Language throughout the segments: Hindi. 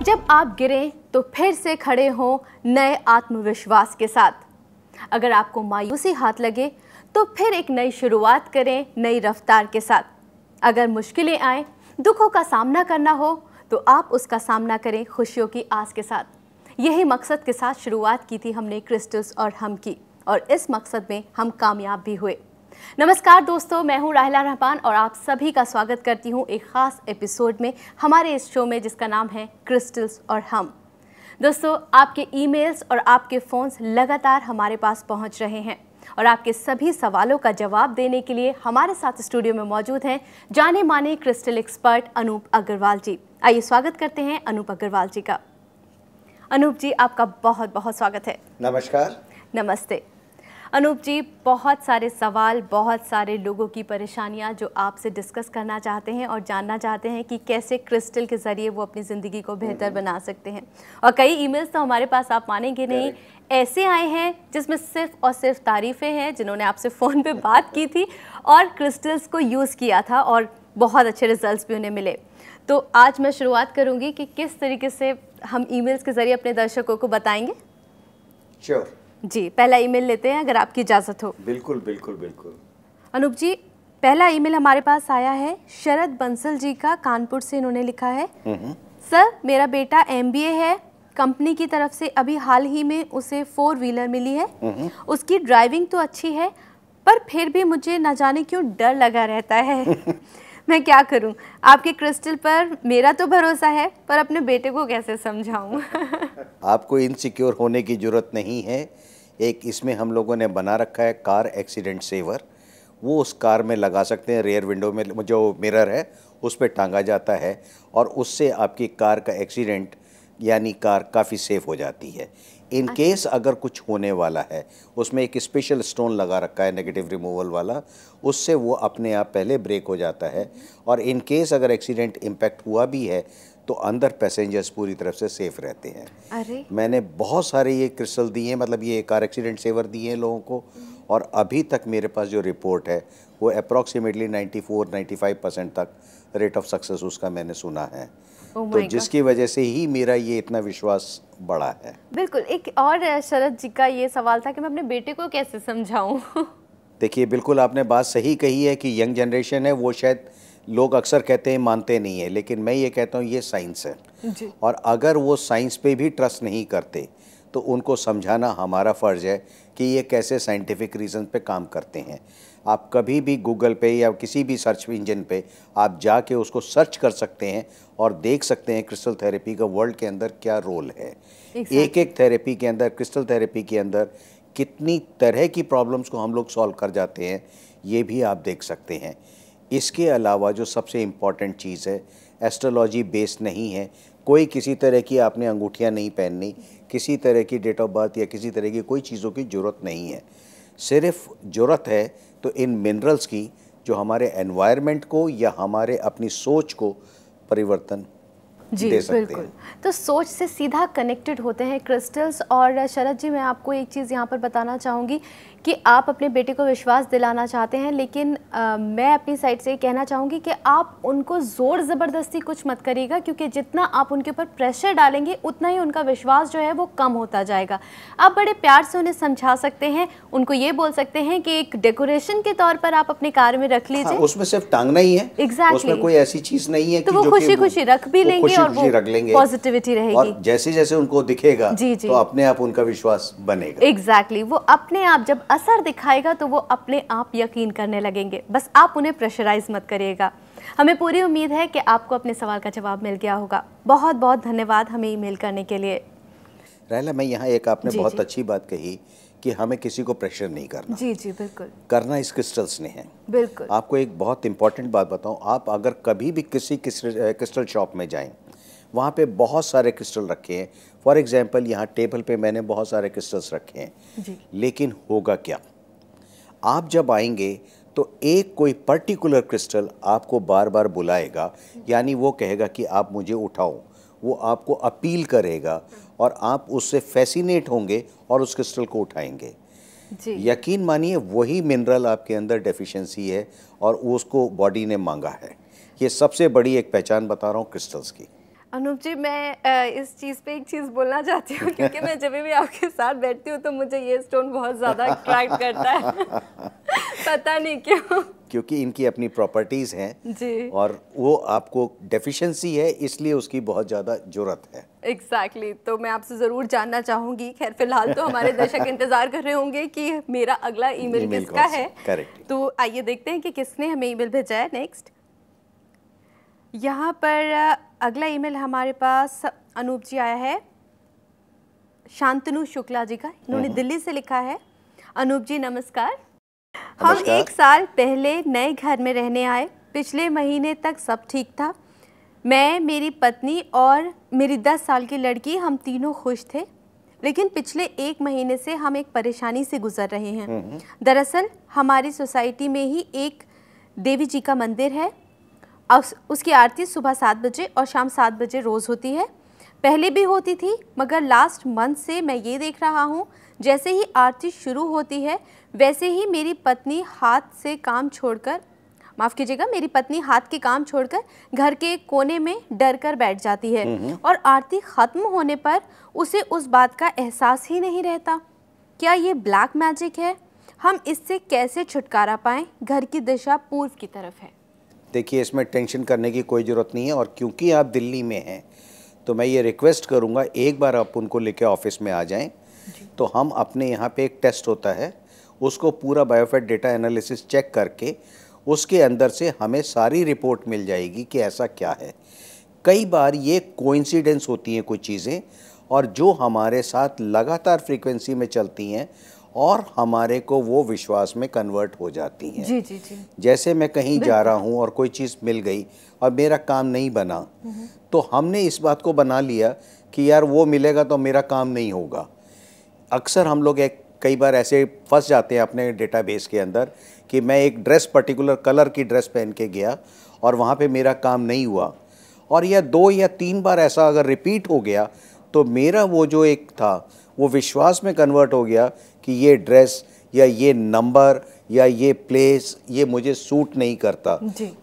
जब आप गिरें तो फिर से खड़े हों नए आत्मविश्वास के साथ। अगर आपको मायूसी हाथ लगे तो फिर एक नई शुरुआत करें नई रफ्तार के साथ। अगर मुश्किलें आए, दुखों का सामना करना हो तो आप उसका सामना करें खुशियों की आस के साथ। यही मकसद के साथ शुरुआत की थी हमने क्रिस्टल्स और हम की, और इस मकसद में हम कामयाब भी हुए। नमस्कार दोस्तों मैं हूँ राहिला रहमान और आप सभी का स्वागत करती हूँ एक ख़ास एपिसोड में हमारे इस शो में जिसका नाम है क्रिस्टल्स और हम। दोस्तों आपके ईमेल्स और आपके फ़ोन्स लगातार हमारे पास पहुँच रहे हैं और आपके सभी सवालों का जवाब देने के लिए हमारे साथ स्टूडियो में मौजूद हैं जाने माने क्रिस्टल एक्सपर्ट अनूप अग्रवाल जी। आइए स्वागत करते हैं अनूप अग्रवाल जी का। अनूप जी आपका बहुत बहुत स्वागत है। नमस्कार। नमस्ते। अनूप जी बहुत सारे सवाल बहुत सारे लोगों की परेशानियाँ जो आपसे डिस्कस करना चाहते हैं और जानना चाहते हैं कि कैसे क्रिस्टल के ज़रिए वो अपनी ज़िंदगी को बेहतर बना सकते हैं। और कई ईमेल्स तो हमारे पास आप मानेंगे नहीं। ऐसे आए हैं जिसमें सिर्फ़ और सिर्फ़ तारीफ़ें हैं जिन्होंने आपसे फ़ोन पे बात की थी और क्रिस्टल्स को यूज़ किया था और बहुत अच्छे रिजल्ट्स भी उन्हें मिले। तो आज मैं शुरुआत करूँगी कि किस तरीके से हम ईमेल्स के ज़रिए अपने दर्शकों को बताएँगे। श्योर जी पहला ईमेल लेते हैं अगर आपकी इजाज़त हो। बिल्कुल बिल्कुल बिल्कुल। अनूप जी पहला ईमेल हमारे पास आया है शरद बंसल जी का कानपुर से इन्होंने लिखा है। सर मेरा बेटा एमबीए है कंपनी की तरफ़ से अभी हाल ही में उसे फोर व्हीलर मिली है। उसकी ड्राइविंग तो अच्छी है पर फिर भी मुझे न जाने क्यों डर लगा रहता है। मैं क्या करूँ? आपके क्रिस्टल पर मेरा तो भरोसा है पर अपने बेटे को कैसे समझाऊं? आपको इनसिक्योर होने की ज़रूरत नहीं है। एक इसमें हम लोगों ने बना रखा है कार एक्सीडेंट सेवर वो उस कार में लगा सकते हैं रेयर विंडो में जो मिरर है उस पर टांगा जाता है और उससे आपकी कार का एक्सीडेंट यानी कार काफ़ी सेफ़ हो जाती है। इन केस अगर कुछ होने वाला है उसमें एक स्पेशल स्टोन लगा रखा है नेगेटिव रिमूवल वाला उससे वो अपने आप पहले ब्रेक हो जाता है। और इन केस अगर एक्सीडेंट इम्पैक्ट हुआ भी है तो अंदर पैसेंजर्स पूरी तरफ़ से सेफ़ रहते हैं। अरे। मैंने बहुत सारे ये क्रिस्टल दिए हैं मतलब ये कार एक्सीडेंट सेवर दिए हैं लोगों को। और अभी तक मेरे पास जो रिपोर्ट है वो अप्रॉक्सीमेटली 94 95 परसेंट तक रेट ऑफ़ सक्सेस उसका मैंने सुना है। Oh तो जिसकी वजह से ही मेरा ये इतना विश्वास बड़ा है। बिल्कुल एक और शरद जी का ये सवाल था कि मैं अपने बेटे को कैसे समझाऊं? देखिए बिल्कुल आपने बात सही कही है कि यंग जनरेशन है वो शायद लोग अक्सर कहते हैं मानते नहीं है लेकिन मैं ये कहता हूँ ये साइंस है। जी। और अगर वो साइंस पे भी ट्रस्ट नहीं करते तो उनको समझाना हमारा फ़र्ज़ है कि ये कैसे साइंटिफिक रीज़न पे काम करते हैं। आप कभी भी गूगल पे या किसी भी सर्च इंजन पे आप जाके उसको सर्च कर सकते हैं और देख सकते हैं क्रिस्टल थेरेपी का वर्ल्ड के अंदर क्या रोल है। Exactly. एक एक थेरेपी के अंदर क्रिस्टल थेरेपी के अंदर कितनी तरह की प्रॉब्लम्स को हम लोग सॉल्व कर जाते हैं ये भी आप देख सकते हैं। इसके अलावा जो सबसे इंपॉर्टेंट चीज़ है एस्ट्रोलॉजी बेस्ड नहीं है। कोई किसी तरह की आपने अंगूठियाँ नहीं पहननी किसी तरह की डेट ऑफ़ बर्थ या किसी तरह की कोई चीज़ों की ज़रूरत नहीं है। सिर्फ़ ज़रूरत है तो इन मिनरल्स की जो हमारे एनवायरनमेंट को या हमारे अपनी सोच को परिवर्तन जी दे सकते बिल्कुल। हैं तो सोच से सीधा कनेक्टेड होते हैं क्रिस्टल्स और शरद जी मैं आपको एक चीज़ यहाँ पर बताना चाहूँगी कि आप अपने बेटे को विश्वास दिलाना चाहते हैं लेकिन अ, मैं अपनी साइड से कहना चाहूँगी कि आप उनको ज़ोर ज़बरदस्ती कुछ मत करिएगा क्योंकि जितना आप उनके ऊपर प्रेशर डालेंगे उतना ही उनका विश्वास जो है वो कम होता जाएगा आप बड़े प्यार से उन्हें समझा सकते हैं उनको ये बोल सकते हैं कि एक डेकोरेशन के तौर पर आप अपने कार में रख लीजिए हाँ, उसमें सिर्फ़ टांगना ही है Exactly. उसमें कोई ऐसी चीज़ नहीं है तो कि वो जो खुशी-खुशी रख भी लेंगे और वो positivity रहेगी। और जैसे जैसे उनको दिखेगा जी, जी। तो अपने आप उनका विश्वास बनेगा एग्जैक्टली वो अपने आप जब असर दिखाएगा तो वो अपने आप यकीन करने लगेंगे। बस आप उन्हें प्रेशराइज मत करिएगा। हमें पूरी उम्मीद है कि आपको अपने सवाल का जवाब मिल गया होगा। बहुत बहुत धन्यवाद हमें ईमेल करने के लिए। रहला मैं यहाँ एक आपने जी, बहुत जी। अच्छी बात कही कि हमें किसी को प्रेशर नहीं करना। जी जी बिल्कुल। करना इस क्रिस्टल्स ने है। बिल्कुल। आपको एक बहुत इंपॉर्टेंट बात बताऊँ आप अगर कभी भी किसी क्रिस्टल क्रिस्टल शॉप में जाएँ वहाँ पे बहुत सारे क्रिस्टल रखे हैं। फॉर एग्जांपल यहाँ टेबल पे मैंने बहुत सारे क्रिस्टल्स रखे हैं। जी। लेकिन होगा क्या? आप जब आएँगे तो एक कोई पर्टिकुलर क्रिस्टल आपको बार बार बुलाएगा। यानी वो कहेगा कि आप मुझे उठाओ। वो आपको अपील करेगा और आप उससे फैसिनेट होंगे और उस क्रिस्टल को उठाएँगे। जी। यकीन मानिए वही मिनरल आपके अंदर डेफिशिएंसी है और उसको बॉडी ने मांगा है। ये सबसे बड़ी एक पहचान बता रहा हूँ क्रिस्टल्स की। अनूप जी मैं इस चीज़ पे एक चीज़ बोलना चाहती हूँ क्योंकि मैं जब भी आपके साथ बैठती हूँ तो मुझे ये स्टोन बहुत ज़्यादा अट्रैक्ट करता है। पता नहीं क्यों। क्योंकि इनकी अपनी प्रॉपर्टीज़ हैं जी। और वो आपको डेफिशिएंसी है इसलिए उसकी बहुत ज़्यादा ज़रूरत है। Exactly exactly. तो मैं आपसे ज़रूर जानना चाहूँगी। खैर फ़िलहाल तो हमारे दर्शक इंतज़ार कर रहे होंगे कि मेरा अगला ईमेल किसका है। Correct. तो आइए देखते हैं कि किसने हमें ईमेल भेजा है। नेक्स्ट यहाँ पर अगला ईमेल हमारे पास अनूप जी आया है। शांतनु शुक्ला जी का इन्होंने दिल्ली से लिखा है। अनूप जी नमस्कार। हम एक साल पहले नए घर में रहने आए। पिछले महीने तक सब ठीक था। मैं मेरी पत्नी और मेरी 10 साल की लड़की हम तीनों खुश थे। लेकिन पिछले एक महीने से हम एक परेशानी से गुजर रहे हैं। दरअसल हमारी सोसाइटी में ही एक देवी जी का मंदिर है। उस, उसकी आरती सुबह सात बजे और शाम सात बजे रोज़ होती है। पहले भी होती थी मगर लास्ट मंथ से मैं ये देख रहा हूँ जैसे ही आरती शुरू होती है वैसे ही मेरी पत्नी हाथ से काम छोड़कर माफ़ कीजिएगा मेरी पत्नी हाथ के काम छोड़कर घर के कोने में डर कर बैठ जाती है और आरती ख़त्म होने पर उसे उस बात का एहसास ही नहीं रहता। क्या ये ब्लैक मैजिक है? हम इससे कैसे छुटकारा पाएँ? घर की दिशा पूर्व की तरफ़ है। देखिए इसमें टेंशन करने की कोई ज़रूरत नहीं है और क्योंकि आप दिल्ली में हैं तो मैं ये रिक्वेस्ट करूँगा एक बार आप उनको लेके ऑफ़िस में आ जाएँ। तो हम अपने यहाँ पे एक टेस्ट होता है उसको पूरा बायोफेट डेटा एनालिसिस चेक करके उसके अंदर से हमें सारी रिपोर्ट मिल जाएगी कि ऐसा क्या है। कई बार ये कोइंसिडेंस होती हैं कुछ चीज़ें और जो हमारे साथ लगातार फ्रीक्वेंसी में चलती हैं और हमारे को वो विश्वास में कन्वर्ट हो जाती हैं। जी जी जी। जैसे मैं कहीं जा रहा हूँ और कोई चीज़ मिल गई और मेरा काम नहीं बना तो हमने इस बात को बना लिया कि यार वो मिलेगा तो मेरा काम नहीं होगा। अक्सर हम लोग एक कई बार ऐसे फंस जाते हैं अपने डेटाबेस के अंदर कि मैं एक ड्रेस पर्टिकुलर कलर की ड्रेस पहन के गया और वहाँ पे मेरा काम नहीं हुआ। और यह दो या तीन बार ऐसा अगर रिपीट हो गया तो मेरा वो जो एक था वो विश्वास में कन्वर्ट हो गया कि ये ड्रेस या ये नंबर या ये प्लेस ये मुझे सूट नहीं करता।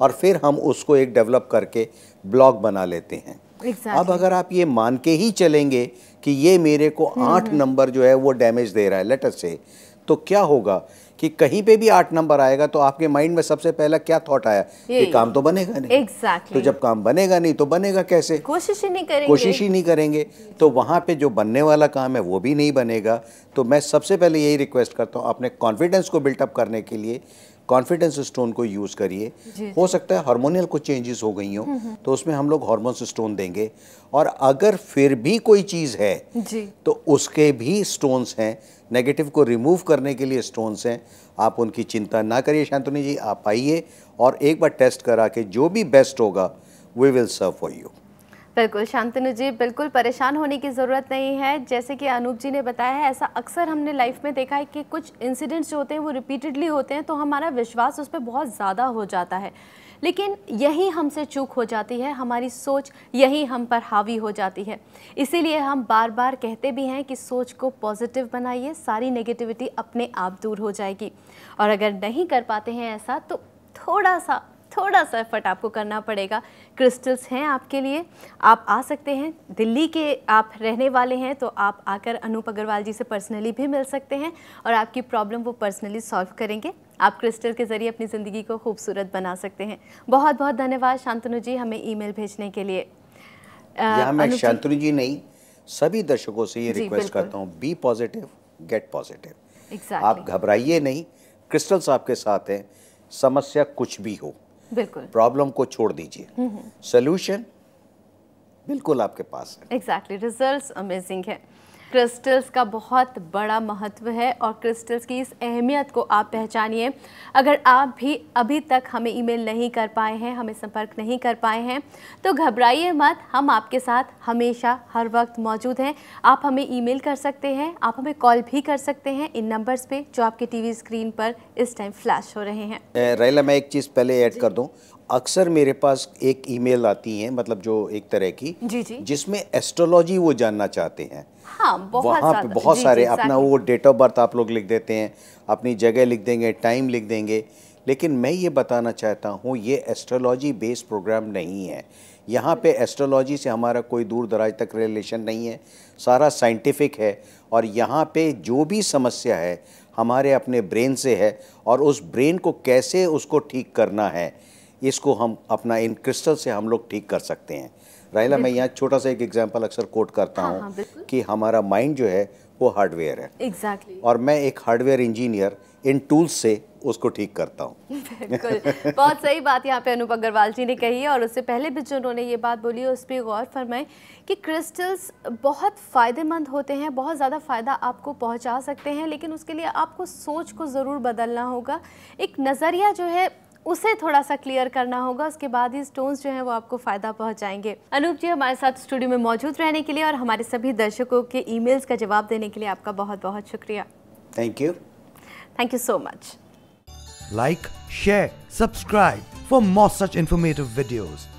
और फिर हम उसको एक डेवलप करके ब्लॉग बना लेते हैं। Exactly. अब अगर आप ये मान के ही चलेंगे कि ये मेरे को आठ नंबर जो है वो डैमेज दे रहा है लेटर से तो क्या होगा कि कहीं पे भी आठ नंबर आएगा तो आपके माइंड में सबसे पहला क्या थॉट आया? कि काम तो बनेगा नहीं। Exactly. तो जब काम बनेगा नहीं तो बनेगा कैसे? कोशिश ही नहीं करेंगे। कोशिश ही नहीं करेंगे। तो वहाँ पे जो बनने वाला काम है वो भी नहीं बनेगा। तो मैं सबसे पहले यही रिक्वेस्ट करता हूँ अपने कॉन्फिडेंस को बिल्टअप करने के लिए कॉन्फिडेंस स्टोन को यूज़ करिए। हो सकता है हार्मोनियल कुछ चेंजेस हो गई हो तो उसमें हम लोग हार्मोन्स स्टोन देंगे। और अगर फिर भी कोई चीज़ है जी। तो उसके भी स्टोन्स हैं। नेगेटिव को रिमूव करने के लिए स्टोन्स हैं। आप उनकी चिंता ना करिए शांतनु जी आप आइए और एक बार टेस्ट करा के जो भी बेस्ट होगा we will serve for you बिल्कुल, शांतनु जी, बिल्कुल परेशान होने की ज़रूरत नहीं है। जैसे कि अनूप जी ने बताया है, ऐसा अक्सर हमने लाइफ में देखा है कि कुछ इंसिडेंट्स जो होते हैं, वो रिपीटेडली होते हैं तो हमारा विश्वास उस पर बहुत ज़्यादा हो जाता है। लेकिन यही हमसे चूक हो जाती है, हमारी सोच यही हम पर हावी हो जाती है। इसीलिए हम बार बार कहते भी हैं कि सोच को पॉजिटिव बनाइए, सारी नेगेटिविटी अपने आप दूर हो जाएगी। और अगर नहीं कर पाते हैं ऐसा तो थोड़ा सा थोड़ा सा एफर्ट आपको करना पड़ेगा। क्रिस्टल्स हैं आपके लिए। आप आ सकते हैं। दिल्ली के आप रहने वाले हैं तो आप आकर अनूप अग्रवाल जी से पर्सनली भी मिल सकते हैं और आपकी प्रॉब्लम वो पर्सनली सॉल्व करेंगे। आप क्रिस्टल के ज़रिए अपनी ज़िंदगी को खूबसूरत बना सकते हैं। बहुत बहुत धन्यवाद शांतनु जी हमें ईमेल भेजने के लिए। मैं शांतनु जी नहीं सभी दर्शकों से ये रिक्वेस्ट करता हूँ बी पॉजिटिव गेट पॉजिटिव. आप घबराइए नहीं क्रिस्टल्स आपके साथ हैं समस्या कुछ भी हो। बिल्कुल। प्रॉब्लम को छोड़ दीजिए। सोल्यूशन बिल्कुल आपके पास है। एग्जैक्टली रिज़ल्ट अमेजिंग है। क्रिस्टल्स का बहुत बड़ा महत्व है और क्रिस्टल्स की इस अहमियत को आप पहचानिए। अगर आप भी अभी तक हमें ईमेल नहीं कर पाए हैं हमें संपर्क नहीं कर पाए हैं तो घबराइए मत हम आपके साथ हमेशा हर वक्त मौजूद हैं। आप हमें ईमेल कर सकते हैं आप हमें कॉल भी कर सकते हैं इन नंबर्स पे जो आपके टीवी स्क्रीन पर इस टाइम फ्लैश हो रहे हैं। रैला मैं एक चीज़ पहले ऐड कर दूँ। अक्सर मेरे पास एक ईमेल आती है मतलब जो एक तरह की जी, जी। जिसमें एस्ट्रोलॉजी वो जानना चाहते हैं। हाँ बहुत वहाँ पे बहुत जी, सारे जी, अपना वो डेट ऑफ़ बर्थ आप लोग लिख देते हैं अपनी जगह लिख देंगे टाइम लिख देंगे। लेकिन मैं ये बताना चाहता हूँ ये एस्ट्रोलॉजी बेस्ड प्रोग्राम नहीं है। यहाँ पे एस्ट्रोलॉजी से हमारा कोई दूर दराज तक रिलेशन नहीं है सारा साइंटिफिक है। और यहाँ पे जो भी समस्या है हमारे अपने ब्रेन से है और उस ब्रेन को कैसे उसको ठीक करना है इसको हम अपना इन क्रिस्टल से हम लोग ठीक कर सकते हैं। राहिला मैं यहाँ छोटा सा एक एग्जांपल अक्सर कोट करता हाँ, हूँ हाँ। कि हमारा माइंड जो है वो हार्डवेयर है। एग्जैक्टली और मैं एक हार्डवेयर इंजीनियर इन टूल्स से उसको ठीक करता हूँ। बहुत सही बात यहाँ पे अनूप अग्रवाल जी ने कही है और उससे पहले भी जो उन्होंने ये बात बोली है उस पर गौर फरमाएँ कि क्रिस्टल्स बहुत फ़ायदेमंद होते हैं बहुत ज़्यादा फ़ायदा आपको पहुँचा सकते हैं लेकिन उसके लिए आपको सोच को ज़रूर बदलना होगा। एक नज़रिया जो है उसे थोड़ा सा क्लियर करना होगा उसके बाद ही स्टोन्स जो है वो आपको फ़ायदा पहुंचाएँगे। अनूप जी हमारे साथ स्टूडियो में मौजूद रहने के लिए और हमारे सभी दर्शकों के ईमेल्स का जवाब देने के लिए आपका बहुत बहुत शुक्रिया। Thank you thank you so much like share subscribe for more such informative videos.